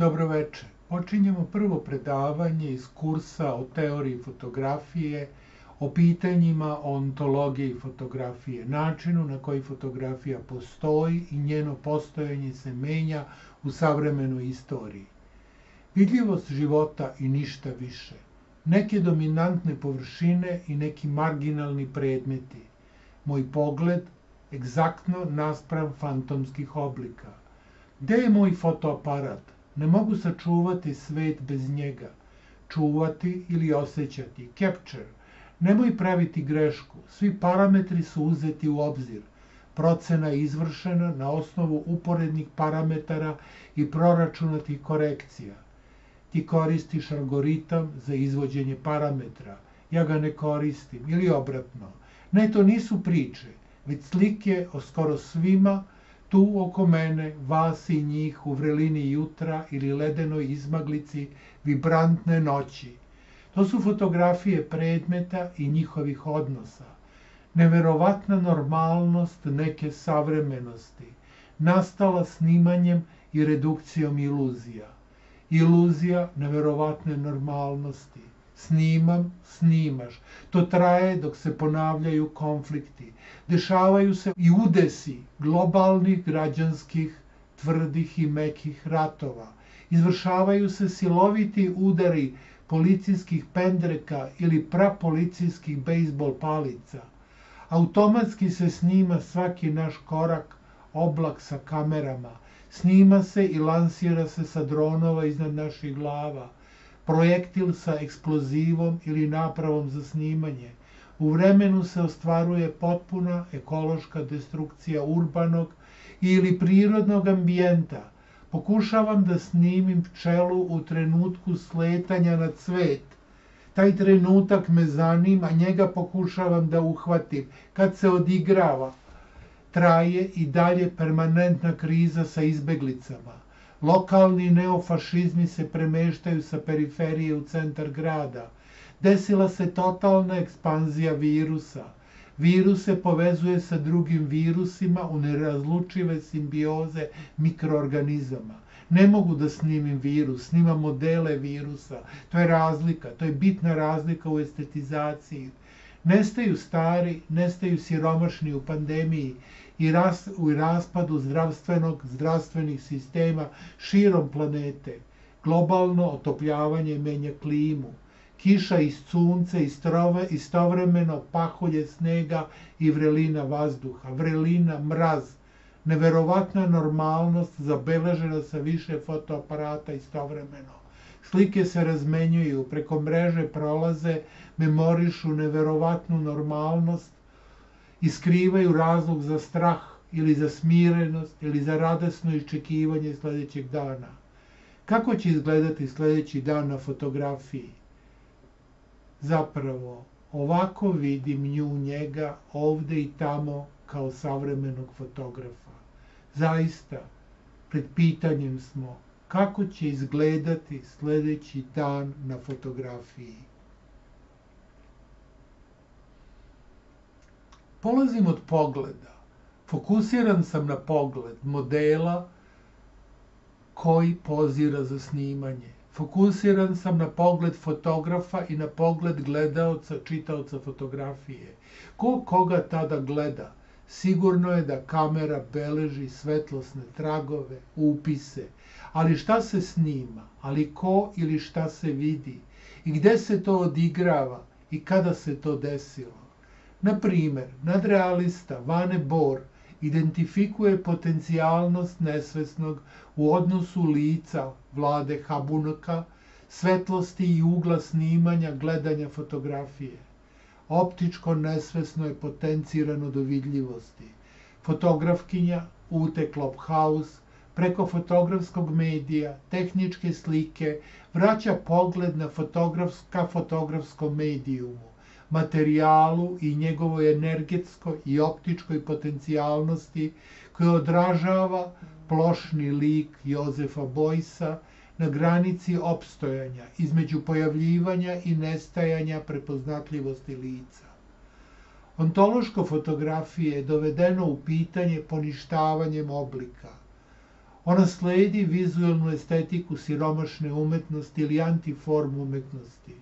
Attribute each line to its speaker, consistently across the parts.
Speaker 1: Dobro veče. Počinjemo prvo predavanje iz kursa o teoriji fotografije, o pitanjima o ontologiji fotografije, načinu na koji fotografija postoji i njeno postojanje se menja u savremenoj istoriji. Vidljivost života i ništa više. Neke dominantne površine i neki marginalni predmeti. Moj pogled egzaktno naspram fantomskih oblika. Gde je moj fotoaparat? Ne mogu sačuvati svet bez njega. Čuvati ili osjećati. Capture. Nemoj praviti grešku. Svi parametri su uzeti u obzir. Procena je izvršena na osnovu uporednih parametara i proračunatih korekcija. Ti koristiš algoritam za izvođenje parametra. Ja ga ne koristim. Ili obratno. Ne, to nisu priče, već slike o skoro svima tu oko mene, vas i njih u vrelini jutra ili ledenoj izmaglici vibrantne noći. To su fotografije predmeta i njihovih odnosa. Neverovatna normalnost neke savremenosti, nastala snimanjem i redukcijom iluzija. Iluzija neverovatne normalnosti. Snimam, snimaš. To traje dok se ponavljaju konflikti, dešavaju se i udesi globalnih građanskih tvrdih i mekih ratova. Izvršavaju se siloviti udari policijskih pendreka ili prapolicijskih bejsbol palica. Automatski se snima svaki naš korak, oblak sa kamerama. Snima se i lansira se sa dronova iznad naših glava. Projektil sa eksplozivom ili napravom za snimanje U vremenu se ostvaruje potpuna ekološka destrukcija urbanog ili prirodnog ambijenta. Pokušavam da snimim pčelu u trenutku sletanja na cvet. Taj trenutak me zanima, njega pokušavam da uhvatim. Kad se odigrava, traje i dalje permanentna kriza sa izbeglicama. Lokalni neofašizmi se premeštaju sa periferije u centar grada – desila se totalna ekspanzija virusa. Virus se povezuje sa drugim virusima u nerazlučive simbioze mikroorganizama. Ne mogu da snimim virus, snimam modele virusa. To je razlika, to je bitna razlika u estetizaciji. Nestaju stari, nestaju siromašni u pandemiji i ras, u raspadu zdravstvenog, zdravstvenih sistema širom planete. Globalno otopljavanje menja klimu kiša iz sunce, strove, istovremeno pahulje snega i vrelina vazduha, vrelina, mraz, neverovatna normalnost zabeležena sa više fotoaparata istovremeno. Slike se razmenjuju, preko mreže prolaze, memorišu neverovatnu normalnost i skrivaju razlog za strah ili za smirenost ili za radosno iščekivanje sledećeg dana. Kako će izgledati sledeći dan na fotografiji? Zapravo, ovako vidim nju njega ovde i tamo kao savremenog fotografa. Zaista, pred pitanjem smo kako će izgledati sledeći dan na fotografiji. Polazim od pogleda. Fokusiran sam na pogled modela koji pozira za snimanje. Fokusiran sam na pogled fotografa i na pogled gledaoca, čitaoca fotografije. Ko koga tada gleda? Sigurno je da kamera beleži svetlosne tragove, upise. Ali šta se snima? Ali ko ili šta se vidi? I gde se to odigrava? I kada se to desilo? Na primer, nadrealista Vane Bor identifikuje potencijalnost nesvesnog u odnosu lica vlade Habunaka, svetlosti i ugla snimanja, gledanja fotografije. Optičko nesvesno je potencirano do vidljivosti. Fotografkinja Ute Klophaus preko fotografskog medija, tehničke slike, vraća pogled na fotografska fotografskom medijumu materijalu i njegovoj energetskoj i optičkoj potencijalnosti koja odražava plošni lik Jozefa Bojsa na granici opstojanja između pojavljivanja i nestajanja prepoznatljivosti lica. Ontološko fotografije je dovedeno u pitanje poništavanjem oblika. Ona sledi vizualnu estetiku siromašne umetnosti ili antiformu umetnosti.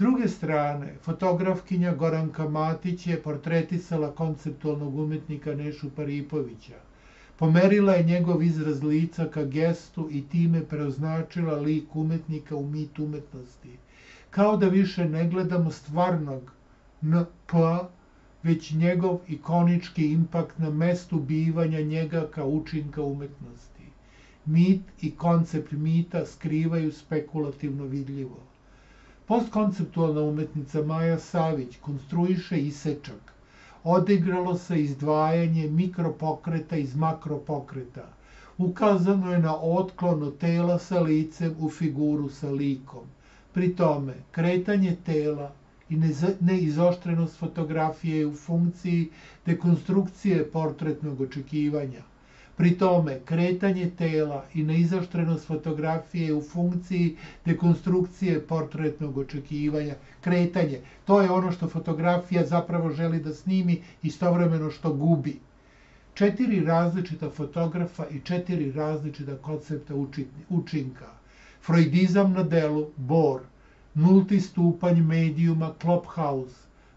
Speaker 1: Druge strane, fotografkinja Goranka Matić je portretisala konceptualnog umetnika Nešu Paripovića. Pomerila je njegov izraz lica ka gestu i time preoznačila lik umetnika u mit umetnosti. Kao da više ne gledamo stvarnog NP, već njegov ikonički impakt na mestu bivanja njega kao učinka umetnosti. Mit i koncept mita skrivaju spekulativno vidljivo. Postkonceptualna umetnica Maja Savić konstruiše isečak. Odigralo se izdvajanje mikropokreta iz makropokreta. Ukazano je na otklon tela sa licem u figuru sa likom. Pri tome, kretanje tela i neizoštrenost fotografije u funkciji dekonstrukcije portretnog očekivanja. Pri tome, kretanje tela i neizoštrenost fotografije u funkciji dekonstrukcije portretnog očekivanja, kretanje, to je ono što fotografija zapravo želi da snimi istovremeno što gubi. Četiri različita fotografa i četiri različita koncepta učinka. Freudizam na delu, Bor, nulti stupanj medijuma Klophaus,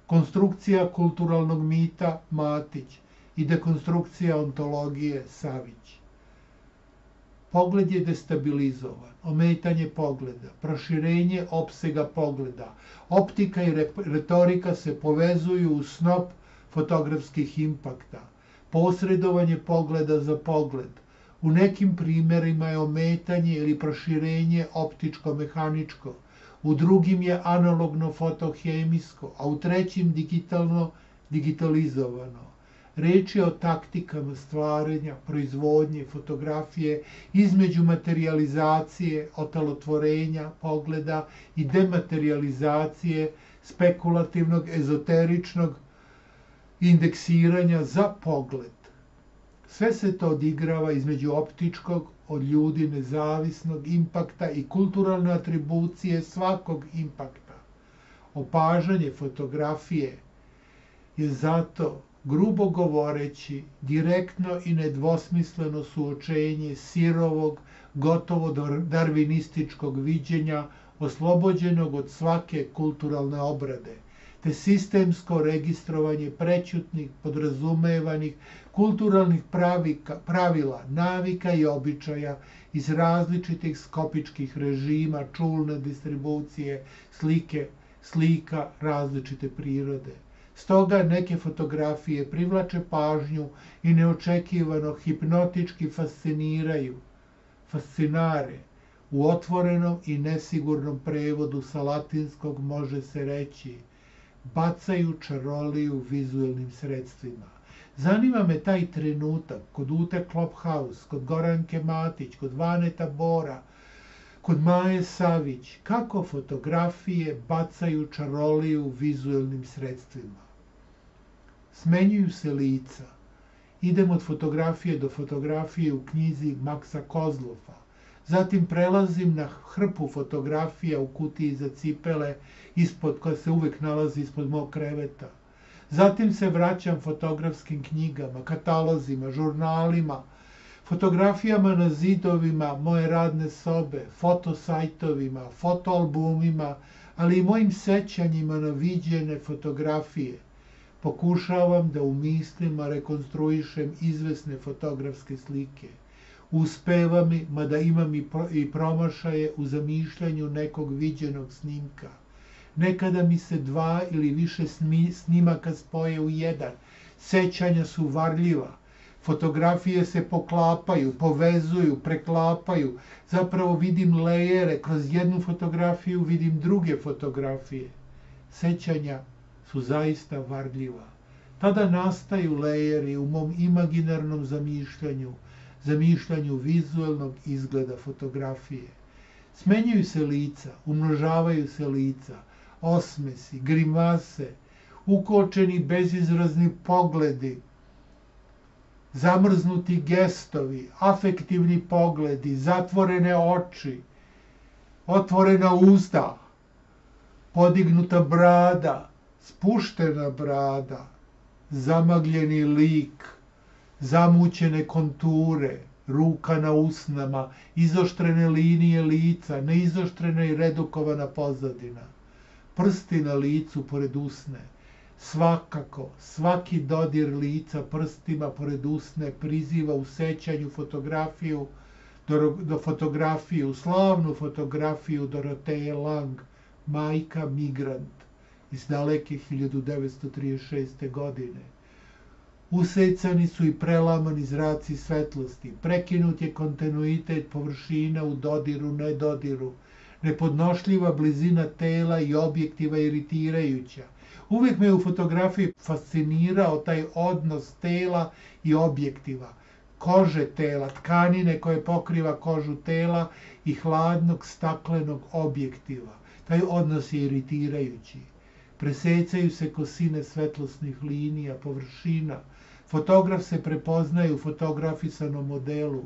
Speaker 1: konstrukcija kulturalnog mita Matić i dekonstrukcija ontologije Savić. Pogled je destabilizovan, ometanje pogleda, proširenje opsega pogleda, optika i retorika se povezuju u snop fotografskih impakta, posredovanje pogleda za pogled, u nekim primerima je ometanje ili proširenje optičko-mehaničko, u drugim je analogno fotohemijsko, a u trećim digitalno digitalizovano. Reč je o taktikama stvaranja, proizvodnje, fotografije, između materializacije, otalotvorenja, pogleda i dematerializacije, spekulativnog, ezoteričnog indeksiranja za pogled. Sve se to odigrava između optičkog, od ljudi nezavisnog impakta i kulturalne atribucije svakog impakta. Opažanje fotografije je zato, grubo govoreći, direktno i nedvosmisleno suočenje sirovog, gotovo darvinističkog viđenja, oslobođenog od svake kulturalne obrade, te sistemsko registrovanje prećutnih, podrazumevanih, kulturalnih pravika, pravila, navika i običaja iz različitih skopičkih režima, čulne distribucije, slike, slika različite prirode. Stoga neke fotografije privlače pažnju i neočekivano hipnotički fasciniraju, fascinare. U otvorenom i nesigurnom prevodu sa latinskog može se reći bacaju čaroliju vizuelnim sredstvima. Zanima me taj trenutak kod Ute Klophaus, kod Goranke Matić, kod Vaneta Bora, kod Maje Savić, kako fotografije bacaju čaroliju vizuelnim sredstvima. Smenjuju se lica. Idem od fotografije do fotografije u knjizi Maksa Kozlofa. Zatim prelazim na hrpu fotografija u kutiji za cipele, ispod, koja se uvek nalazi ispod mog kreveta Zatim se vraćam fotografskim knjigama, katalozima, žurnalima, fotografijama na zidovima moje radne sobe, fotosajtovima, fotoalbumima, ali i mojim sećanjima na viđene fotografije. Pokušavam da u mislima rekonstruišem izvesne fotografske slike. Uspeva mi, mada imam i promašaje u zamišljanju nekog viđenog snimka. Nekada mi se dva ili više snimaka spoje u jedan. Sećanja su varljiva. Fotografije se poklapaju, povezuju, preklapaju. Zapravo vidim lejere. Kroz jednu fotografiju vidim druge fotografije. Sećanja su zaista varljiva. Tada nastaju lejeri u mom imaginarnom zamišljanju, zamišljanju vizualnog izgleda fotografije. Smenjuju se lica, umnožavaju se lica, osmesi, grimase, ukočeni bezizrazni pogledi, zamrznuti gestovi, afektivni pogledi, zatvorene oči, otvorena usta, podignuta brada, spuštena brada, zamagljeni lik, zamućene konture, ruka na usnama, izoštrene linije lica, neizoštrena i redukovana pozadina, prsti na licu pored usne. Svakako, svaki dodir lica prstima pored usne priziva u sećanju fotografiju, do, do fotografiju, slavnu fotografiju Doroteje Lang, majka migrant iz daleke 1936. godine Usecani su i prelamani zraci svetlosti, prekinut je kontinuitet površina u dodiru, nedodiru, nepodnošljiva blizina tela i objektiva iritirajuća. Uvijek me u fotografiji fascinirao taj odnos tela i objektiva, kože tela, tkanine koje pokriva kožu tela i hladnog staklenog objektiva. Taj odnos je iritirajući. Presecaju se kosine svetlosnih linija, površina, Fotograf se prepoznaje u fotografisanom modelu.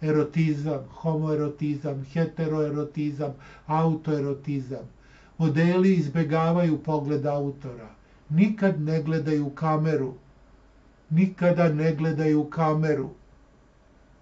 Speaker 1: Erotizam, homoerotizam, heteroerotizam, autoerotizam. Modeli izbegavaju pogled autora. Nikad ne gledaju kameru. Nikada ne gledaju kameru.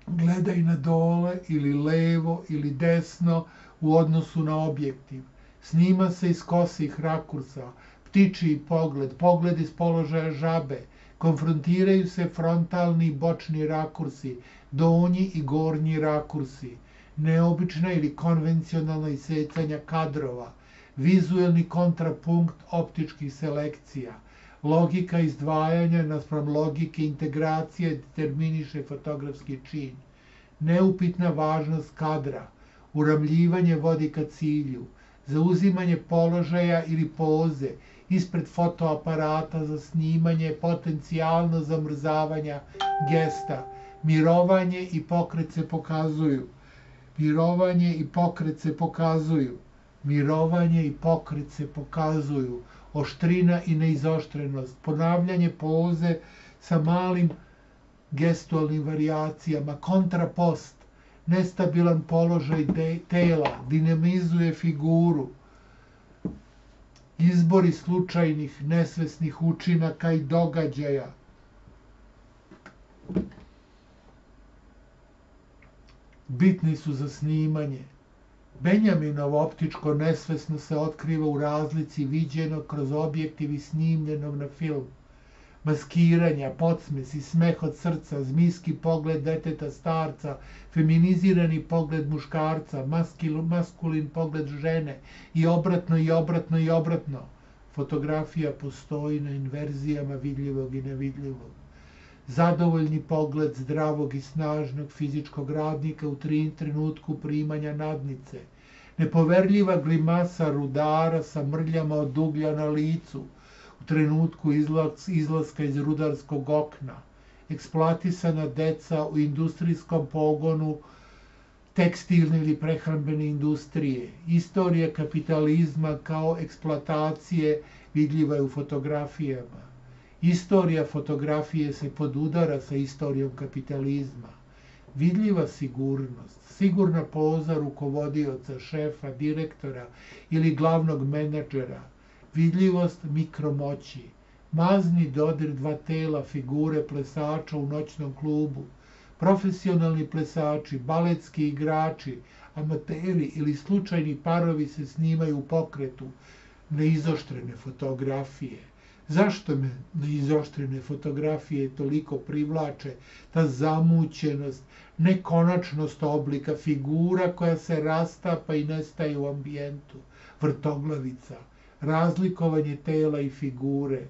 Speaker 1: Gledaj na dole ili levo ili desno u odnosu na objektiv. Snima se iz kosih rakursa, ptičiji pogled, pogled iz položaja žabe, konfrontiraju se frontalni i bočni rakursi, donji i gornji rakursi, neobična ili konvencionalna isecanja kadrova, vizuelni kontrapunkt optičkih selekcija, logika izdvajanja naspram logike integracije determiniše fotografski čin, neupitna važnost kadra, uramljivanje vodi ka cilju, zauzimanje položaja ili poze ispred fotoaparata za snimanje potencijalno zamrzavanja gesta. Mirovanje i pokret se pokazuju. Mirovanje i pokret se pokazuju. Mirovanje i pokret se pokazuju. Oštrina i neizoštrenost. Ponavljanje poze sa malim gestualnim variacijama. Kontrapost. Nestabilan položaj tela. Dinamizuje figuru izbori slučajnih, nesvesnih učinaka i događaja. Bitni su za snimanje. Benjaminovo optičko nesvesno se otkriva u razlici viđenog kroz objektiv i snimljenog na film maskiranja, podsmesi, smeh od srca, zmijski pogled deteta starca, feminizirani pogled muškarca, maskil, maskulin pogled žene i obratno i obratno i obratno. Fotografija postoji na inverzijama vidljivog i nevidljivog. Zadovoljni pogled zdravog i snažnog fizičkog radnika u tri trenutku primanja nadnice. Nepoverljiva glimasa rudara sa mrljama od uglja na licu – trenutku izlaska iz rudarskog okna, eksploatisana deca u industrijskom pogonu tekstilne ili prehrambene industrije, istorija kapitalizma kao eksploatacije vidljiva je u fotografijama. Istorija fotografije se podudara sa istorijom kapitalizma. Vidljiva sigurnost, sigurna poza rukovodioca, šefa, direktora ili glavnog menadžera – vidljivost mikromoći, mazni dodir dva tela figure plesača u noćnom klubu, profesionalni plesači, baletski igrači, amateri ili slučajni parovi se snimaju u pokretu, neizoštrene fotografije. Zašto me neizoštrene fotografije toliko privlače? Ta zamućenost, nekonačnost oblika, figura koja se rastapa i nestaje u ambijentu, vrtoglavica, razlikovanje tela i figure,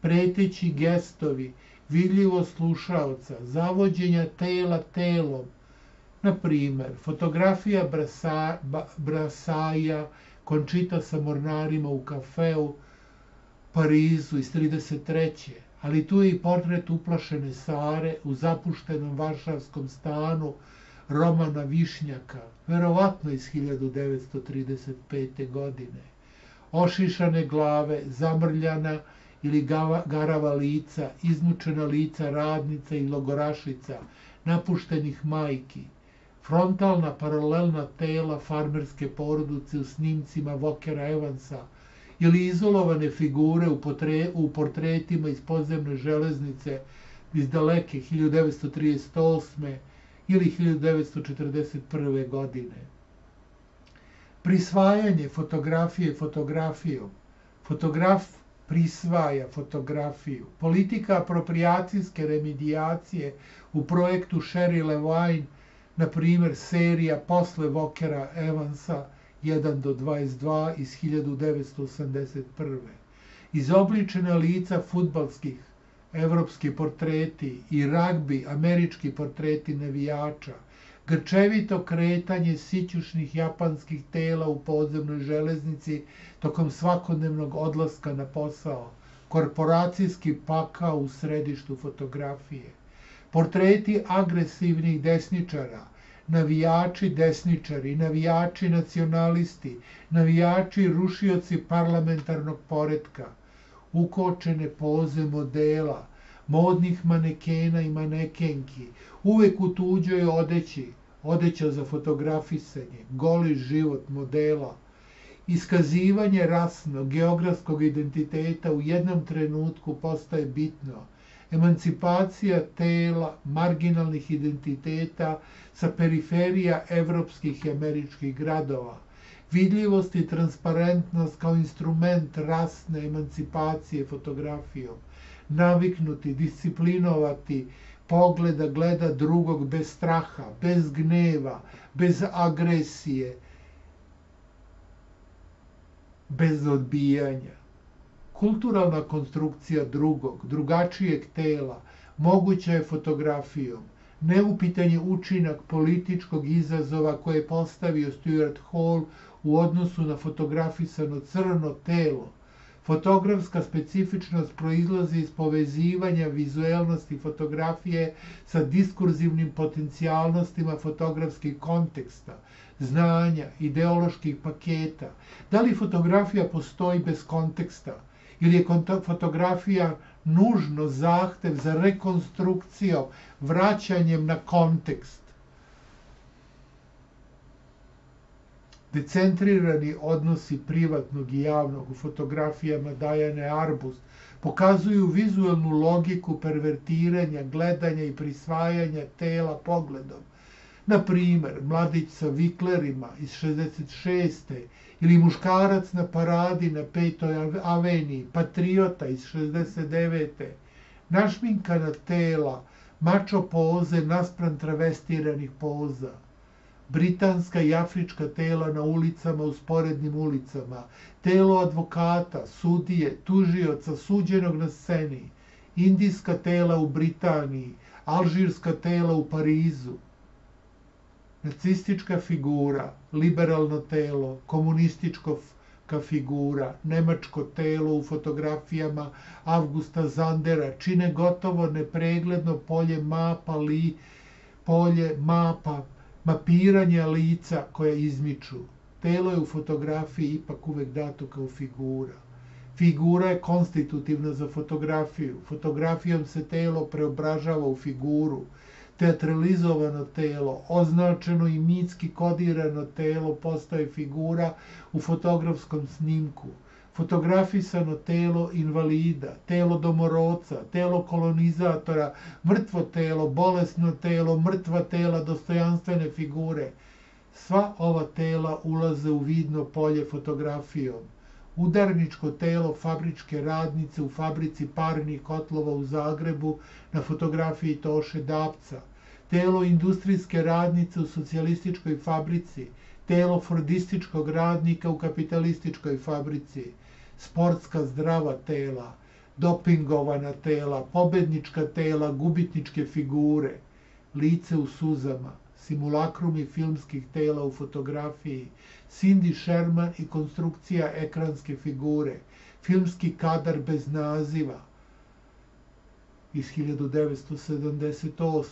Speaker 1: preteći gestovi, vidljivo slušaoca, zavođenja tela telom. Na primer, fotografija Brasa, Brasaja, končita sa mornarima u kafeu, Parizu iz 33. Ali tu je i portret uplašene Sare u zapuštenom varšavskom stanu Romana Višnjaka, verovatno iz 1935. godine ošišane glave, zamrljana ili garava lica, izmučena lica radnica i logorašica, napuštenih majki, frontalna paralelna tela farmerske porodice u snimcima Vokera Evansa ili izolovane figure u, potre, u portretima iz podzemne železnice iz daleke 1938. ili 1941. godine. Prisvajanje fotografije fotografijom. Fotograf prisvaja fotografiju. Politika apropriacijske remedijacije u projektu Sherry Levine, na primjer serija posle Vokera Evansa 1 do 22 iz 1981. Izobličena lica futbalskih evropski portreti i ragbi, američki portreti navijača, grčevito kretanje sićušnih japanskih tela u podzemnoj železnici tokom svakodnevnog odlaska na posao, korporacijski pakao u središtu fotografije, portreti agresivnih desničara, navijači desničari, navijači nacionalisti, navijači rušioci parlamentarnog poretka – ukočene poze modela, modnih manekena i manekenki, uvek u tuđoj odeći, odeća za fotografisanje, goli život modela, iskazivanje rasnog, geografskog identiteta u jednom trenutku postaje bitno, emancipacija tela, marginalnih identiteta sa periferija evropskih i američkih gradova, vidljivost i transparentnost kao instrument rasne emancipacije fotografijom, naviknuti, disciplinovati, pogleda gleda drugog bez straha, bez gneva, bez agresije, bez odbijanja. Kulturalna konstrukcija drugog, drugačijeg tela, moguća je fotografijom. Neupitan je učinak političkog izazova koje je postavio Stuart Hall u odnosu na fotografisano crno telo. Fotografska specifičnost proizlazi iz povezivanja vizuelnosti fotografije sa diskurzivnim potencijalnostima fotografskih konteksta, znanja, ideoloških paketa. Da li fotografija postoji bez konteksta? Ili je fotografija nužno zahtev za rekonstrukcijom, vraćanjem na kontekst? Decentrirani odnosi privatnog i javnog u fotografijama Dajane Arbus pokazuju vizualnu logiku pervertiranja, gledanja i prisvajanja tela pogledom. Na primer, mladić sa viklerima iz 66. ili muškarac na paradi na petoj aveniji, patriota iz 69. Našminkana tela, mačo poze naspram travestiranih poza britanska i afrička tela na ulicama, u sporednim ulicama, telo advokata, sudije, tužioca, suđenog na sceni, indijska tela u Britaniji, alžirska tela u Parizu, nacistička figura, liberalno telo, komunističko figura, nemačko telo u fotografijama Avgusta Zandera čine gotovo nepregledno polje mapa li, polje mapa mapiranja lica koja izmiču. Telo je u fotografiji ipak uvek dato kao figura. Figura je konstitutivna za fotografiju. Fotografijom se telo preobražava u figuru. Teatralizovano telo, označeno i mitski kodirano telo postaje figura u fotografskom snimku fotografisano telo invalida, telo domoroca, telo kolonizatora, mrtvo telo, bolesno telo, mrtva tela, dostojanstvene figure. Sva ova tela ulaze u vidno polje fotografijom. Udarničko telo fabričke radnice u fabrici parnih kotlova u Zagrebu na fotografiji Toše Dapca. Telo industrijske radnice u socijalističkoj fabrici. Telo fordističkog radnika u kapitalističkoj fabrici sportska zdrava tela, dopingovana tela, pobednička tela, gubitničke figure, lice u suzama, simulakrumi filmskih tela u fotografiji, Cindy Sherman i konstrukcija ekranske figure, filmski kadar bez naziva iz 1978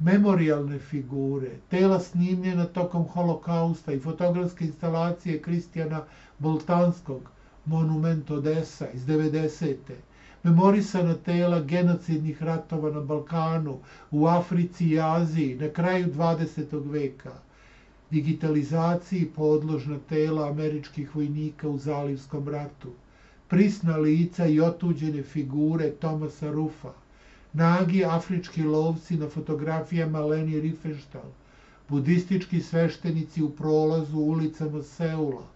Speaker 1: memorialne figure, tela snimljena tokom holokausta i fotografske instalacije Kristijana Boltanskog, monument Odesa iz 90. Memorisana tela genocidnih ratova na Balkanu, u Africi i Aziji na kraju 20. veka. Digitalizaciji podložna tela američkih vojnika u Zalivskom ratu. Prisna lica i otuđene figure Tomasa Rufa. nagi afrički lovci na fotografijama Leni Riefenstahl, budistički sveštenici u prolazu ulicama Seula,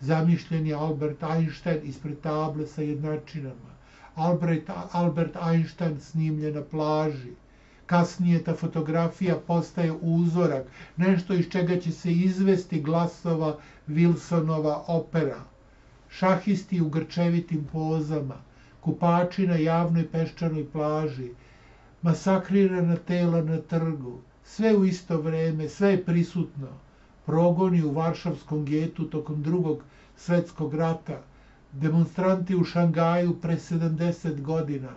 Speaker 1: zamišljeni Albert Einstein ispred table sa jednačinama, Albert, Albert Einstein snimljen na plaži, kasnije ta fotografija postaje uzorak, nešto iz čega će se izvesti glasova Wilsonova opera. Šahisti u grčevitim pozama, kupači na javnoj peščanoj plaži, masakrirana tela na trgu, sve u isto vreme, sve je prisutno. Progoni u Varšavskom getu tokom drugog svetskog rata, demonstranti u Šangaju pre 70 godina,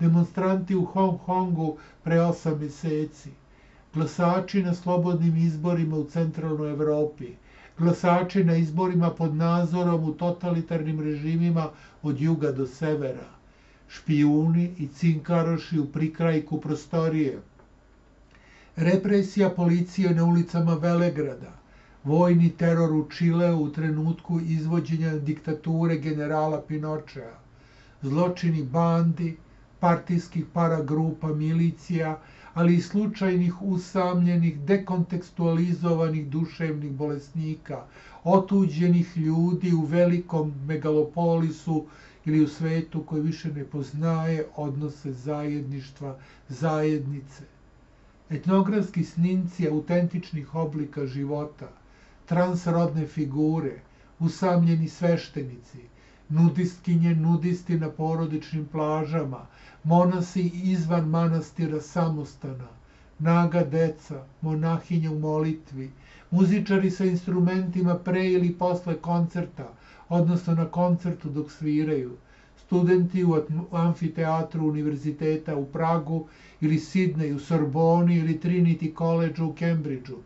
Speaker 1: demonstranti u Hong Kongu pre 8 meseci, glasači na slobodnim izborima u centralnoj Evropi, glasači na izborima pod nadzorom u totalitarnim režimima od juga do severa, špijuni i cinkaroši u prikrajku prostorije, represija policije na ulicama Velegrada, vojni teror u Čileu u trenutku izvođenja diktature generala Pinočea, zločini bandi, partijskih paragrupa, milicija, ali i slučajnih usamljenih, dekontekstualizovanih duševnih bolesnika, otuđenih ljudi u velikom megalopolisu ili u svetu koji više ne poznaje odnose zajedništva, zajednice. Etnografski snimci autentičnih oblika života, transrodne figure, usamljeni sveštenici, nudistkinje, nudisti na porodičnim plažama, monasi izvan manastira samostana, naga deca, monahinje u molitvi, muzičari sa instrumentima pre ili posle koncerta, odnosno na koncertu dok sviraju, studenti u amfiteatru univerziteta u Pragu ili Sidneju, Sorboni ili Trinity College u Cambridgeu,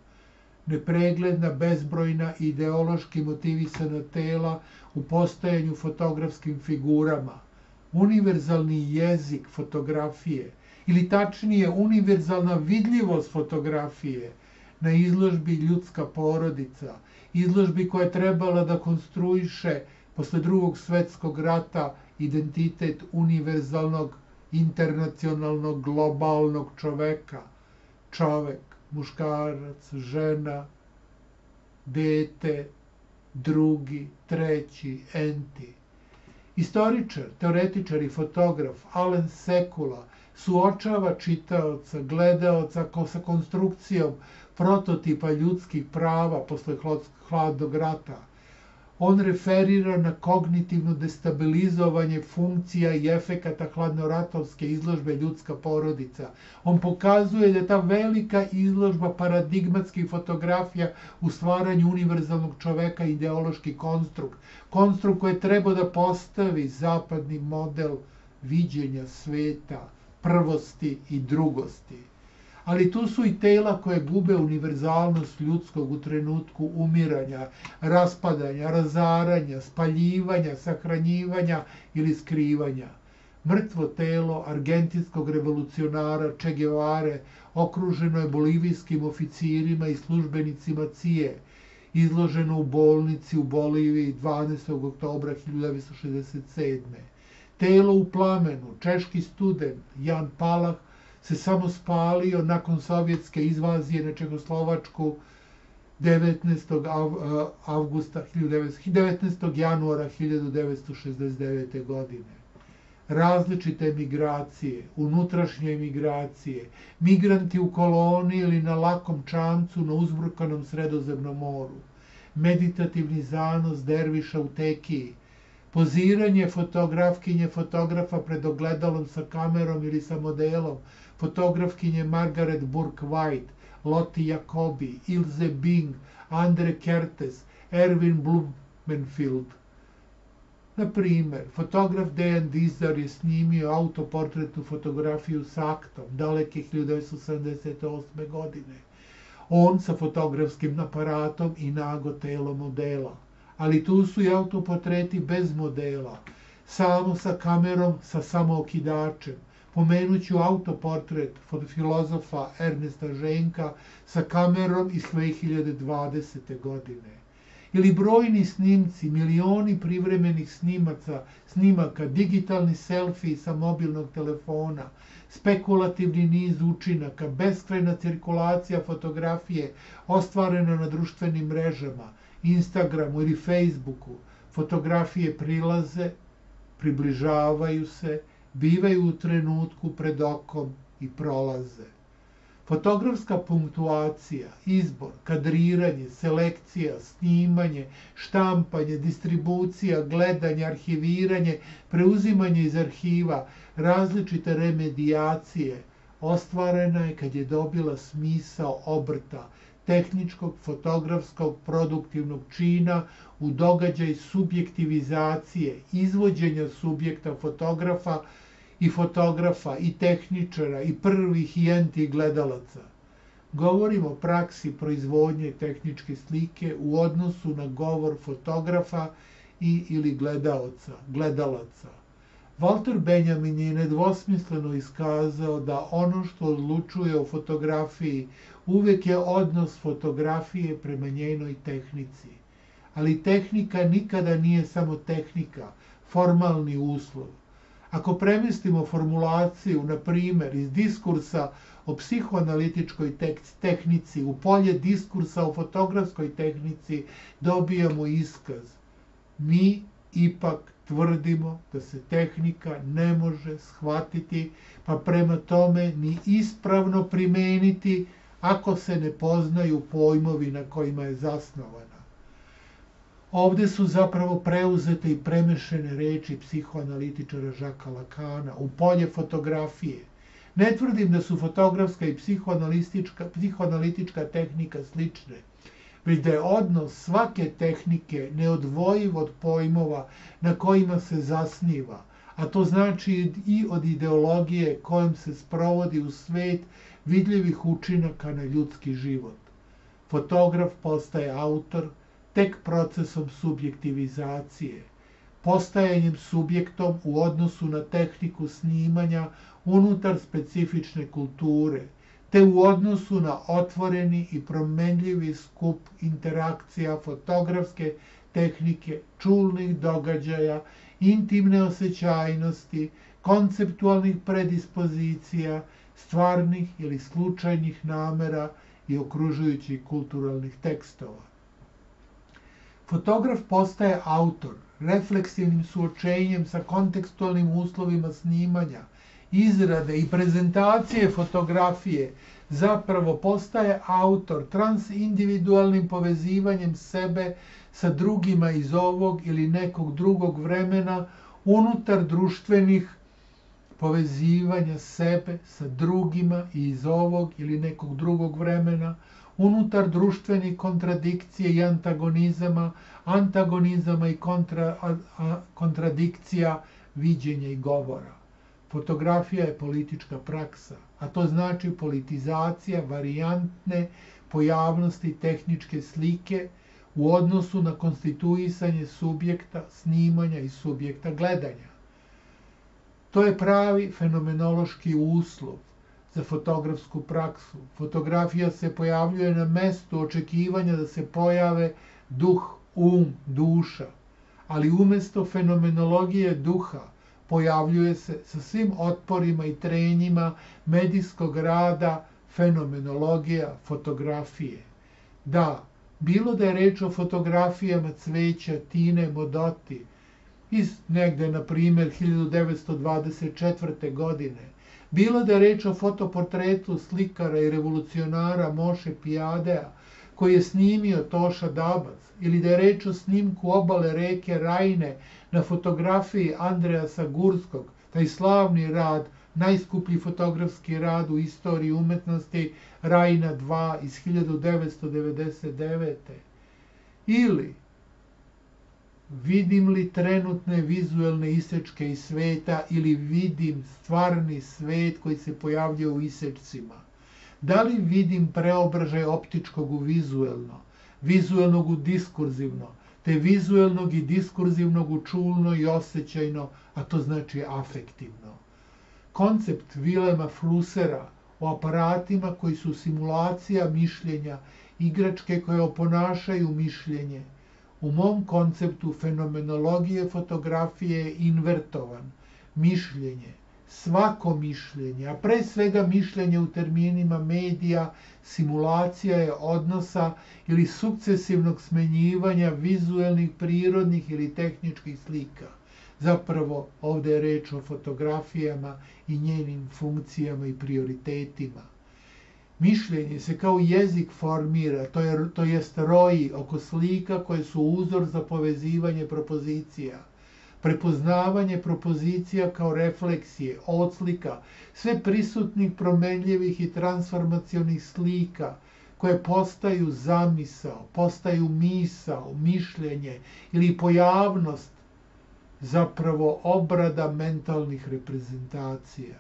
Speaker 1: nepregledna, bezbrojna, ideološki motivisana tela u postajanju fotografskim figurama, univerzalni jezik fotografije, ili tačnije univerzalna vidljivost fotografije na izložbi ljudska porodica, izložbi koja je trebala da konstruiše posle drugog svetskog rata identitet univerzalnog, internacionalnog, globalnog čoveka. Čovek, muškarac, žena, dete, drugi, treći, enti. Istoričar, teoretičar i fotograf Alen Sekula suočava čitaoca, gledaoca sa konstrukcijom prototipa ljudskih prava posle hladnog rata – on referira na kognitivno destabilizovanje funkcija i efekata hladnoratovske izložbe ljudska porodica. On pokazuje da ta velika izložba paradigmatskih fotografija u stvaranju univerzalnog čoveka ideološki konstrukt. Konstrukt koji treba da postavi zapadni model viđenja sveta, prvosti i drugosti ali tu su i tela koje gube univerzalnost ljudskog u trenutku umiranja, raspadanja, razaranja, spaljivanja, sahranjivanja ili skrivanja. Mrtvo telo argentinskog revolucionara Che Guevare okruženo je bolivijskim oficirima i službenicima CIA, izloženo u bolnici u Boliviji 12. oktobra 1967. Telo u plamenu, češki student Jan Palach se samo spalio nakon sovjetske invazije na Čehoslovačku 19. avgusta 19. januara 1969. godine. Različite migracije, unutrašnje migracije, migranti u koloni ili na lakom čamcu na uzburkanom sredozemnom moru, meditativni zanos derviša u tekiji, poziranje fotografkinje fotografa pred ogledalom sa kamerom ili sa modelom, fotografkinje Margaret Burke White, Lottie Jacobi, Ilse Bing, Andre Kertes, Erwin Blumenfield. Na primer, fotograf Dejan Dizar je snimio autoportretnu fotografiju s aktom daleke 1978. godine. On sa fotografskim aparatom i nago telo modela. Ali tu su i autoportreti bez modela, samo sa kamerom sa samookidačem, Pomenuću autoportret filozofa Ernesta Ženka sa kamerom iz 2020. godine. ili brojni snimci, milioni privremenih snimaca, snimaka, digitalni selfie sa mobilnog telefona, spekulativni niz učinaka, beskrajna cirkulacija fotografije ostvarena na društvenim mrežama, Instagramu ili Facebooku, fotografije prilaze, približavaju se, bivaju u trenutku pred okom i prolaze. Fotografska punktuacija, izbor, kadriranje, selekcija, snimanje, štampanje, distribucija, gledanje, arhiviranje, preuzimanje iz arhiva, različite remedijacije, ostvarena je kad je dobila smisao obrta, tehničkog, fotografskog, produktivnog čina u događaj subjektivizacije, izvođenja subjekta fotografa i fotografa i tehničara i prvih i enti gledalaca. Govorimo o praksi proizvodnje tehničke slike u odnosu na govor fotografa i ili gledaoca, gledalaca. Walter Benjamin je nedvosmisleno iskazao da ono što odlučuje o fotografiji uvek je odnos fotografije prema njenoj tehnici. Ali tehnika nikada nije samo tehnika, formalni uslov. Ako premestimo formulaciju, na primer, iz diskursa o psihoanalitičkoj tehnici u polje diskursa o fotografskoj tehnici, dobijamo iskaz. Mi ipak tvrdimo da se tehnika ne može shvatiti, pa prema tome ni ispravno primeniti ako se ne poznaju pojmovi na kojima je zasnovana. Ovde su zapravo preuzete i premešene reči psihoanalitičara Žaka Lakana u polje fotografije. Ne tvrdim da su fotografska i psihoanalitička, psihoanalitička tehnika slične, već da je odnos svake tehnike neodvojiv od pojmova na kojima se zasniva, a to znači i od ideologije kojom se sprovodi u svet vidljivih učinaka na ljudski život. Fotograf postaje autor, tek procesom subjektivizacije, postajanjem subjektom u odnosu na tehniku snimanja unutar specifične kulture, te u odnosu na otvoreni i promenljivi skup interakcija fotografske tehnike, čulnih događaja, intimne osjećajnosti, konceptualnih predispozicija, stvarnih ili slučajnih namera i okružujućih kulturalnih tekstova. Fotograf postaje autor, refleksivnim suočenjem sa kontekstualnim uslovima snimanja, izrade i prezentacije fotografije, zapravo postaje autor transindividualnim povezivanjem sebe sa drugima iz ovog ili nekog drugog vremena unutar društvenih povezivanja sebe sa drugima iz ovog ili nekog drugog vremena unutar društvenih kontradikcije i antagonizama, antagonizama i kontra, a, a, kontradikcija viđenja i govora. Fotografija je politička praksa, a to znači politizacija varijantne pojavnosti tehničke slike u odnosu na konstituisanje subjekta snimanja i subjekta gledanja. To je pravi fenomenološki uslov za fotografsku praksu. Fotografija se pojavljuje na mestu očekivanja da se pojave duh, um, duša. Ali umesto fenomenologije duha pojavljuje se sa svim otporima i trenjima medijskog rada fenomenologija fotografije. Da, bilo da je reč o fotografijama cveća Tine Modoti iz negde, na primer, 1924. godine, Bilo da je reč o fotoportretu slikara i revolucionara Moše Pijadea, koji je snimio Toša Dabac, ili da je reč o snimku obale reke Rajne na fotografiji Andreja Sagurskog, taj slavni rad, najskuplji fotografski rad u istoriji umetnosti Rajna 2 iz 1999. Ili vidim li trenutne vizuelne isečke iz sveta ili vidim stvarni svet koji se pojavlja u isečcima? Da li vidim preobražaj optičkog u vizuelno, vizuelnog u diskurzivno, te vizuelnog i diskurzivnog u čulno i osjećajno, a to znači afektivno? Koncept Vilema Flusera o aparatima koji su simulacija mišljenja, igračke koje oponašaju mišljenje, U mom konceptu fenomenologije fotografije je invertovan. Mišljenje, svako mišljenje, a pre svega mišljenje u terminima medija, simulacija je odnosa ili sukcesivnog smenjivanja vizuelnih, prirodnih ili tehničkih slika. Zapravo ovde je reč o fotografijama i njenim funkcijama i prioritetima. Mišljenje se kao jezik formira, to, je, to jest roji oko slika koje su uzor za povezivanje propozicija – prepoznavanje propozicija kao refleksije, odslika, sve prisutnih promenljivih i transformacionih slika koje postaju zamisao, postaju misao, mišljenje ili pojavnost, zapravo obrada mentalnih reprezentacija.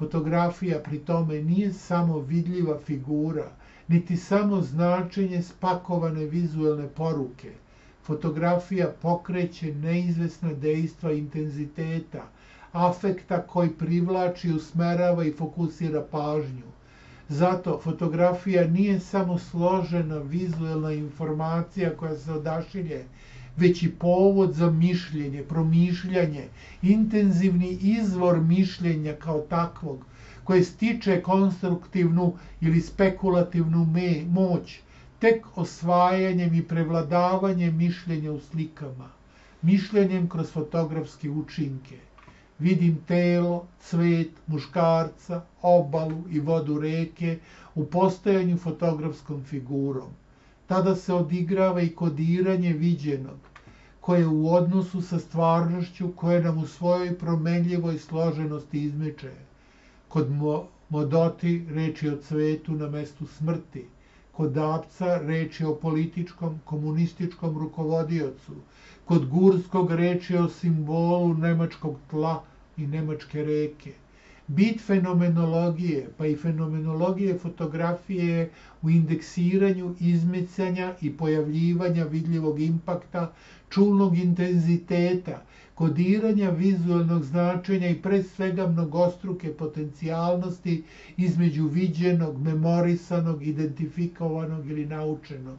Speaker 1: Fotografija pri tome nije samo vidljiva figura, niti samo značenje spakovane vizuelne poruke – Fotografija pokreće neizvesna dejstva intenziteta, afekta koji privlači, usmerava i fokusira pažnju. Zato fotografija nije samo složena vizuelna informacija koja se odašilje, već i povod za mišljenje, promišljanje, intenzivni izvor mišljenja kao takvog, koje stiče konstruktivnu ili spekulativnu moć, tek osvajanjem i prevladavanjem mišljenja u slikama, mišljenjem kroz fotografske učinke. Vidim telo, cvet, muškarca, obalu i vodu reke u postojanju fotografskom figurom. Tada se odigrava i kodiranje viđenog, koje u odnosu sa stvarnošću koje nam u svojoj promenljivoj složenosti izmeče. Kod Modoti reči o cvetu na mestu smrti – Kod Dapca reč je o političkom, komunističkom rukovodiocu. Kod Gurskog reč je o simbolu nemačkog tla i nemačke reke. Bit fenomenologije, pa i fenomenologije fotografije u indeksiranju izmicanja i pojavljivanja vidljivog impakta, čulnog intenziteta, kodiranja vizualnog značenja i pre svega mnogostruke potencijalnosti između viđenog, memorisanog, identifikovanog ili naučenog.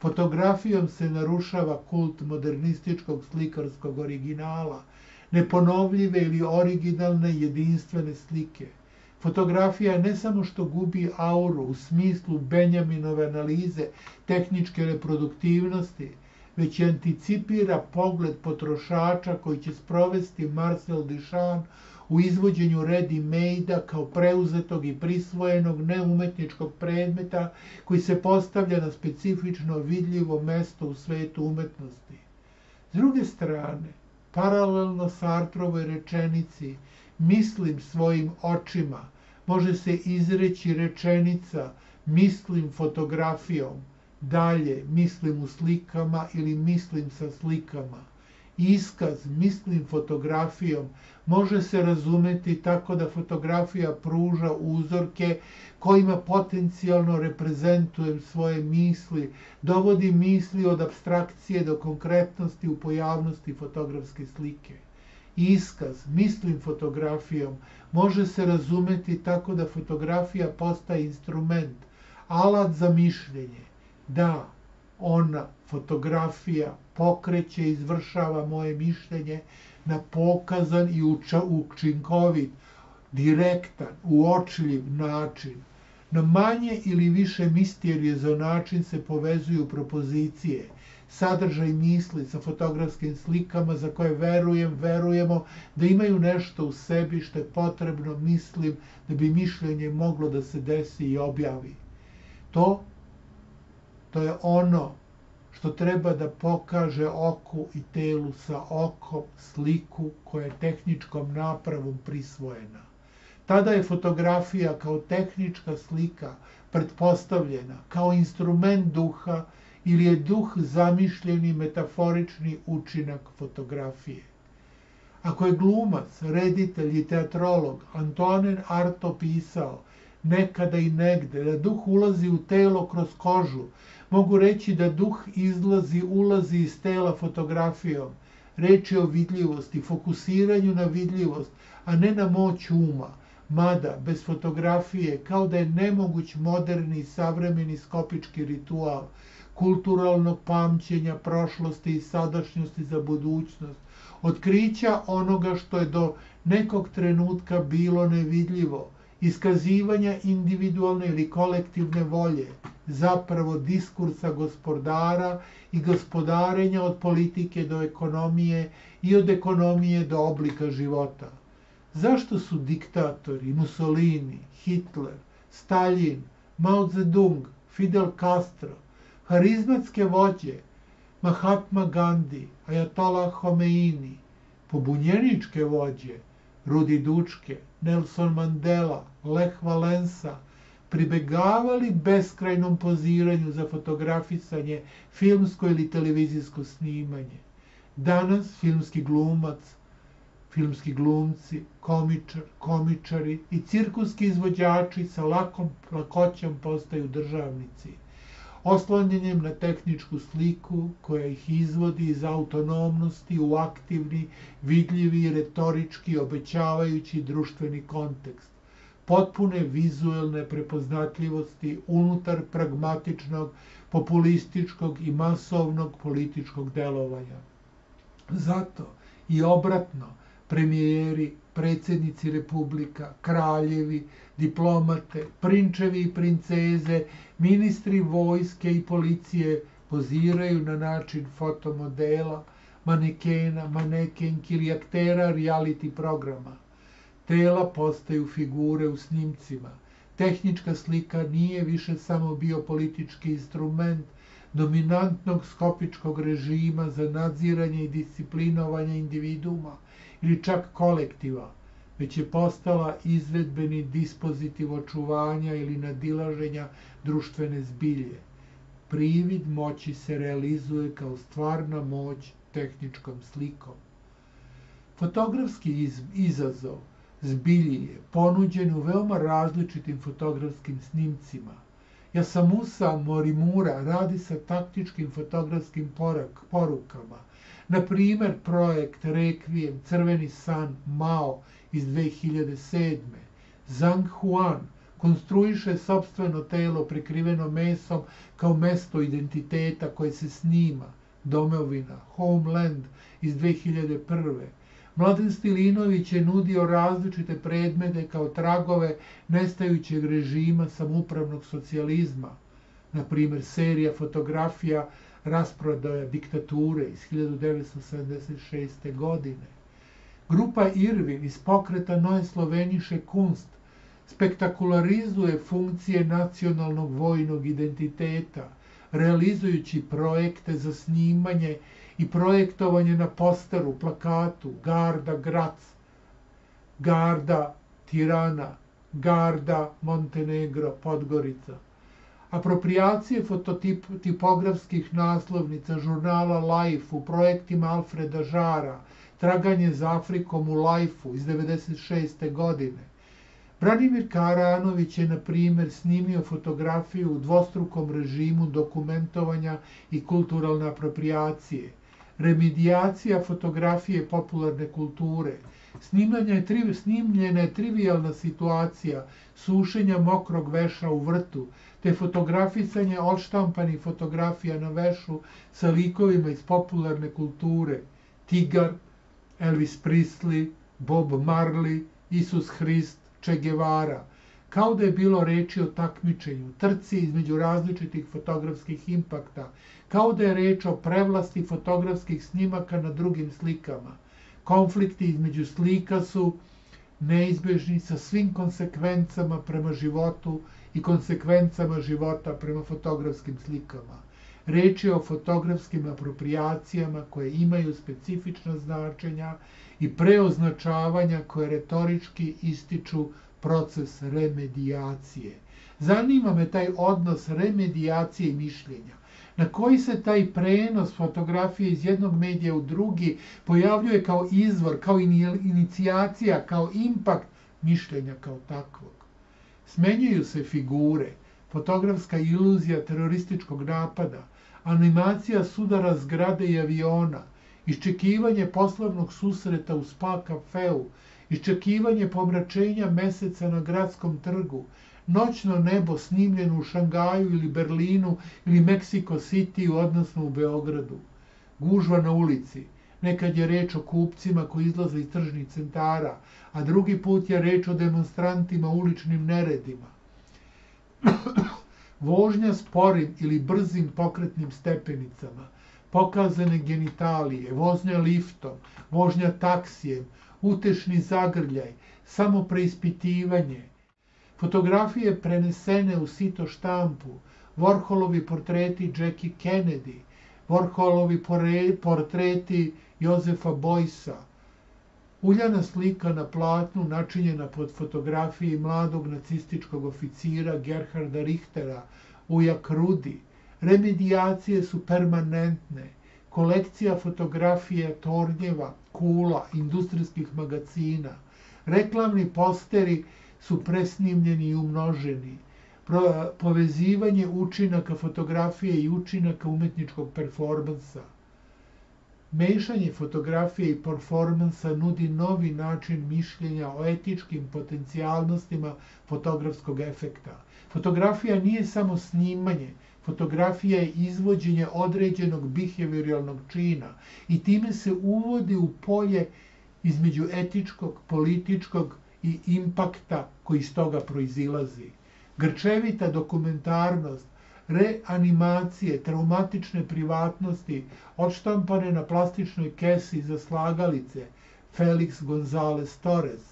Speaker 1: Fotografijom se narušava kult modernističkog slikarskog originala, neponovljive ili originalne jedinstvene slike. Fotografija ne samo što gubi auru u smislu Benjaminove analize tehničke reproduktivnosti, već anticipira pogled potrošača koji će sprovesti Marcel Duchamp u izvođenju ready made kao preuzetog i prisvojenog neumetničkog predmeta koji se postavlja na specifično vidljivo mesto u svetu umetnosti. S druge strane, paralelno Sartrovoj rečenici mislim svojim očima može se izreći rečenica mislim fotografijom, Dalje, mislim u slikama ili mislim sa slikama. Iskaz, mislim fotografijom, može se razumeti tako da fotografija pruža uzorke kojima potencijalno reprezentujem svoje misli, dovodi misli od abstrakcije do konkretnosti u pojavnosti fotografske slike. Iskaz, mislim fotografijom, može se razumeti tako da fotografija postaje instrument, alat za mišljenje, da ona fotografija pokreće, izvršava moje mišljenje na pokazan i učinkovit, direktan, uočljiv način. Na manje ili više za način se povezuju propozicije, sadržaj misli sa fotografskim slikama za koje verujem, verujemo da imaju nešto u sebi što je potrebno, mislim, da bi mišljenje moglo da se desi i objavi. To To je ono što treba da pokaže oku i telu sa okom sliku koja je tehničkom napravom prisvojena. Tada je fotografija kao tehnička slika pretpostavljena kao instrument duha ili je duh zamišljeni metaforični učinak fotografije. Ako je glumac, reditelj i teatrolog Antonin Arto pisao nekada i negde da duh ulazi u telo kroz kožu, Mogu reći da duh izlazi, ulazi iz tela fotografijom. Reč je o vidljivosti, fokusiranju na vidljivost, a ne na moć uma. Mada, bez fotografije, kao da je nemoguć moderni, savremeni skopički ritual, kulturalnog pamćenja prošlosti i sadašnjosti za budućnost, otkrića onoga što je do nekog trenutka bilo nevidljivo, iskazivanja individualne ili kolektivne volje, zapravo diskursa gospodara i gospodarenja od politike do ekonomije i od ekonomije do oblika života. Zašto su diktatori Mussolini, Hitler, Stalin, Mao Zedong, Fidel Castro, harizmatske vođe, Mahatma Gandhi, Ayatollah Khomeini, pobunjeničke vođe, Rudi Dučke, Nelson Mandela, Lech Valensa, pribegavali beskrajnom poziranju za fotografisanje, filmsko ili televizijsko snimanje. Danas filmski glumac, filmski glumci, komičar, komičari i cirkuski izvođači sa lakom lakoćom postaju državnici. Oslanjanjem na tehničku sliku koja ih izvodi iz autonomnosti u aktivni, vidljivi i retorički obećavajući društveni kontekst potpune vizuelne prepoznatljivosti unutar pragmatičnog, populističkog i masovnog političkog delovanja. Zato i obratno, premijeri, predsjednici republika, kraljevi, diplomate, prinčevi i princeze, ministri vojske i policije poziraju na način fotomodela, manekena, manekenki ili aktera reality programa. Tela postaju figure u snimcima. Tehnička slika nije više samo bio politički instrument dominantnog skopičkog režima za nadziranje i disciplinovanje individuma ili čak kolektiva, već je postala izvedbeni dispozitiv očuvanja ili nadilaženja društvene zbilje. Privid moći se realizuje kao stvarna moć tehničkom slikom. Fotografski izazov zbilji je ponuđen u veoma različitim fotografskim snimcima. Jasamusa Morimura radi sa taktičkim fotografskim porak, porukama. Na primer, projekt Requiem, Crveni san, Mao iz 2007. Zhang Huan konstruiše sobstveno telo prekriveno mesom kao mesto identiteta koje se snima. Domovina, Homeland iz 2001. Mladen Stilinović je nudio različite predmete kao tragove nestajućeg režima samupravnog socijalizma, na primer serija fotografija rasprodaja diktature iz 1976. godine. Grupa Irvin iz pokreta Noje Sloveniše Kunst spektakularizuje funkcije nacionalnog vojnog identiteta, realizujući projekte za snimanje i projektovanje na posteru, plakatu, Garda Grac, Garda Tirana, Garda Montenegro, Podgorica. Apropriacije fototipografskih naslovnica žurnala Life u projektima Alfreda Žara, Traganje za Afrikom u Life-u iz 96. godine. Branimir Karanović je, na primer, snimio fotografiju u dvostrukom režimu dokumentovanja i kulturalne apropriacije remedijacija fotografije popularne kulture, snimanje je tri, snimljena je trivialna situacija sušenja mokrog veša u vrtu, te fotografisanje odštampanih fotografija na vešu sa likovima iz popularne kulture, Tigar, Elvis Presley, Bob Marley, Isus Hrist, Che Guevara, kao da je bilo reči o takmičenju, trci između različitih fotografskih impakta, kao da je reč o prevlasti fotografskih snimaka na drugim slikama. Konflikti između slika su neizbežni sa svim konsekvencama prema životu i konsekvencama života prema fotografskim slikama. Reč je o fotografskim apropriacijama koje imaju specifična značenja i preoznačavanja koje retorički ističu proces remedijacije. Zanima me taj odnos remedijacije i mišljenja na koji se taj prenos fotografije iz jednog medija u drugi pojavljuje kao izvor, kao inicijacija, kao impakt mišljenja kao takvog. Smenjuju se figure, fotografska iluzija terorističkog napada, animacija sudara zgrade i aviona, iščekivanje poslovnog susreta u spa kafeu, iščekivanje pomračenja meseca na gradskom trgu, noćno nebo snimljeno u Šangaju ili Berlinu ili Meksiko City, odnosno u Beogradu. Gužva na ulici. Nekad je reč o kupcima koji izlaze iz tržnih centara, a drugi put je reč o demonstrantima uličnim neredima. Vožnja sporim ili brzim pokretnim stepenicama, pokazane genitalije, vožnja liftom, vožnja taksijem, utešni zagrljaj, samo preispitivanje. Fotografije prenesene u sito štampu, Warholovi portreti Jackie Kennedy, Warholovi portreti Jozefa Bojsa, uljana slika na platnu načinjena pod fotografiji mladog nacističkog oficira Gerharda Richtera, ujak Rudi, remedijacije su permanentne, kolekcija fotografija tornjeva, kula, industrijskih magazina, reklamni posteri su presnimljeni i umnoženi, povezivanje učinaka fotografije i učinaka umetničkog performansa. Mešanje fotografije i performansa nudi novi način mišljenja o etičkim potencijalnostima fotografskog efekta. Fotografija nije samo snimanje, Fotografija je izvođenje određenog behavioralnog čina i time se uvodi u polje između etičkog, političkog i impakta koji iz toga proizilazi. Grčevita dokumentarnost, reanimacije, traumatične privatnosti, odštampane na plastičnoj kesi za slagalice, Felix González Torres,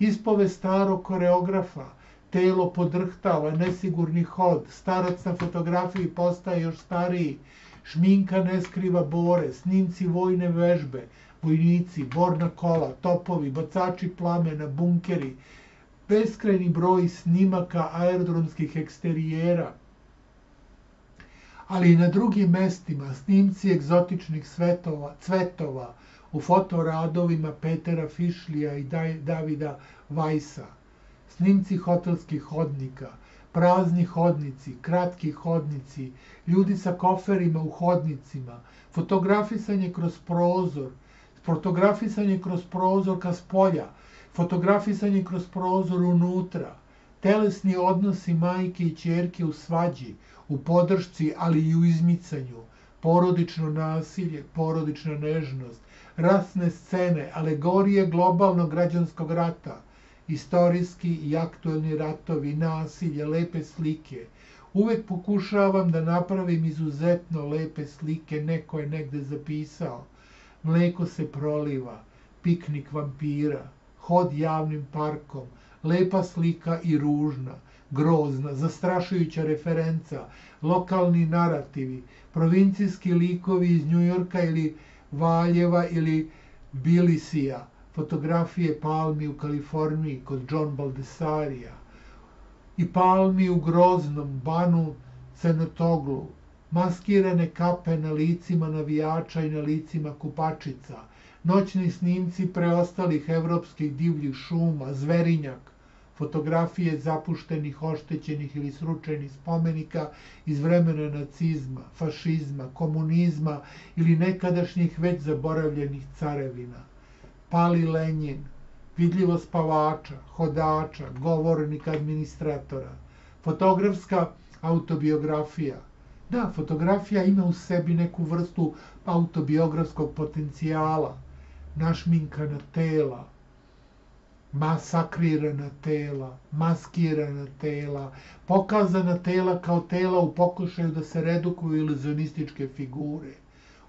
Speaker 1: ispove starog koreografa, telo podrhtava, nesigurni hod, starac na fotografiji postaje još stariji, šminka ne skriva bore, snimci vojne vežbe, vojnici, borna kola, topovi, bacači plamena, bunkeri, beskrajni broj snimaka aerodromskih eksterijera, ali i na drugim mestima snimci egzotičnih svetova, cvetova u fotoradovima Petera Fišlija i Davida Vajsa – snimci hotelskih hodnika, prazni hodnici, kratki hodnici, ljudi sa koferima u hodnicima, fotografisanje kroz prozor, fotografisanje kroz prozor ka spolja, fotografisanje kroz prozor unutra, telesni odnosi majke i čerke u svađi, u podršci, ali i u izmicanju, porodično nasilje, porodična nežnost, rasne scene, alegorije globalnog građanskog rata – istorijski i aktuelni ratovi, nasilje, lepe slike. Uvek pokušavam da napravim izuzetno lepe slike, neko je negde zapisao. Mleko se proliva, piknik vampira, hod javnim parkom, lepa slika i ružna, grozna, zastrašujuća referenca, lokalni narativi, provincijski likovi iz Njujorka ili Valjeva ili Bilisija, fotografije palmi u Kaliforniji kod John Baldessarija i palmi u groznom banu Cenotoglu, maskirane kape na licima navijača i na licima kupačica, noćni snimci preostalih evropskih divljih šuma, zverinjak, fotografije zapuštenih, oštećenih ili sručenih spomenika iz vremena nacizma, fašizma, komunizma ili nekadašnjih već zaboravljenih carevina pali Lenjin, vidljivo spavača, hodača, govornika, administratora, fotografska autobiografija. Da, fotografija ima u sebi neku vrstu autobiografskog potencijala, našminkana tela, masakrirana tela, maskirana tela, pokazana tela kao tela u pokušaju da se redukuju iluzionističke figure,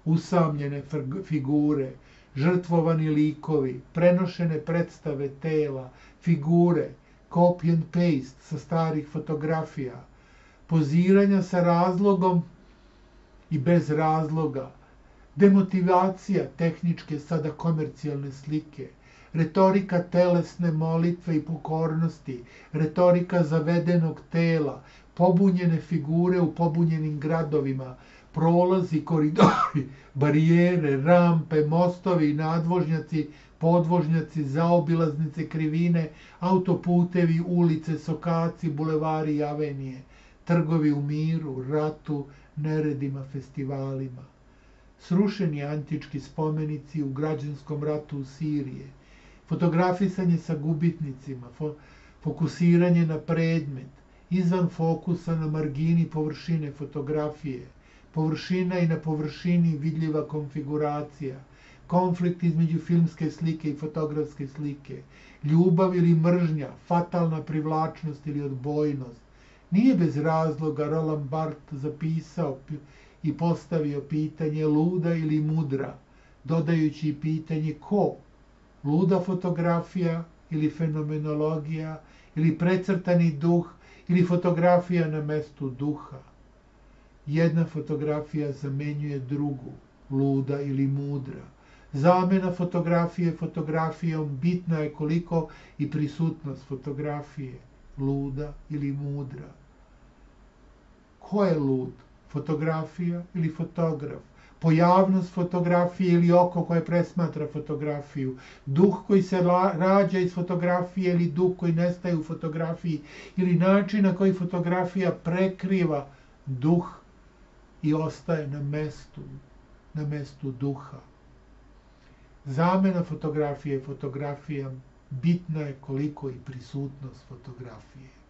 Speaker 1: usamljene figure, žrtvovani likovi, prenošene predstave tela, figure, copy and paste sa starih fotografija, poziranja sa razlogom i bez razloga, demotivacija tehničke sada komercijalne slike, retorika telesne molitve i pokornosti, retorika zavedenog tela, pobunjene figure u pobunjenim gradovima, prolazi, koridori, barijere, rampe, mostovi, nadvožnjaci, podvožnjaci, zaobilaznice, krivine, autoputevi, ulice, sokaci, bulevari i avenije, trgovi u miru, ratu, neredima, festivalima. Srušeni antički spomenici u građanskom ratu u Sirije, fotografisanje sa gubitnicima, fo fokusiranje na predmet, izvan fokusa na margini površine fotografije, površina i na površini vidljiva konfiguracija, konflikt između filmske slike i fotografske slike, ljubav ili mržnja, fatalna privlačnost ili odbojnost. Nije bez razloga Roland Barthes zapisao i postavio pitanje luda ili mudra, dodajući pitanje ko? Luda fotografija ili fenomenologija ili precrtani duh ili fotografija na mestu duha. Jedna fotografija zamenjuje drugu, luda ili mudra. Zamena fotografije fotografijom bitna je koliko i prisutnost fotografije, luda ili mudra. Ko je lud? Fotografija ili fotograf? Pojavnost fotografije ili oko koje presmatra fotografiju? Duh koji se rađa iz fotografije ili duh koji nestaje u fotografiji? Ili način na koji fotografija prekriva duh i ostaje na mestu, na mestu duha. Zamena fotografije fotografijom bitna je koliko i prisutnost fotografije.